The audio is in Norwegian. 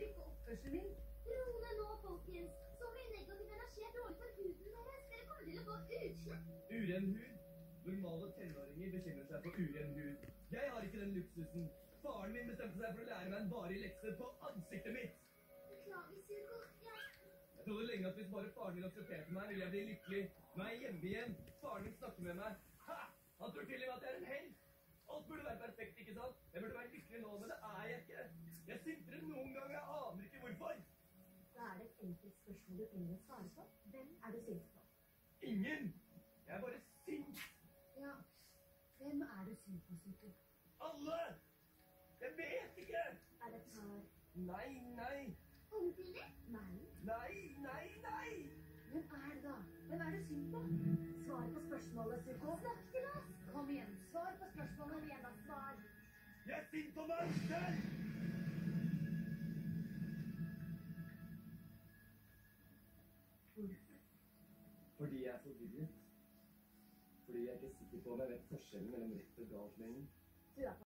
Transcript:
ikke oppførselen min. Ro ned nå, folkens. Så mye negativ energi er dårlig for huden deres. Dere kommer til å få utslett. Uren hud. Normale tenåringer bekymrer seg for uren hud. Jeg har ikke den luksusen. Faren min bestemte seg for å lære meg en varig lekse på ansiktet mitt. Beklager, Surgo. Jeg Jeg trodde lenge at hvis bare faren min aksepterte meg, ville jeg bli lykkelig. Nå er jeg hjemme igjen. Faren min snakker med meg. Ha! Han tror til og med at jeg er en helt. Alt burde være perfekt, ikke sant? Jeg burde være lykkelig nå, men det er jeg ikke. Jeg sintrer noen ganger, jeg aner ikke hvorfor. Da er det et enkelt spørsmål du trenger å svare på. Hvem er du sint på? Ingen. Jeg er bare sint. Ja, hvem er du sint på, Suki? Alle. Jeg vet ikke. Er det par? Nei, nei. Onkelen Nei. Nei, nei, nei. Hvem er det da? Hvem er du sint på? Svar på spørsmålet, Suko. Snakk til oss. Kom igjen, svar på spørsmålet igjen, da. Svar. Jeg er sint på meg selv. Fordi jeg er forvirret. Fordi jeg er ikke sikker på om jeg vet forskjellen mellom rett og galt lenger. Er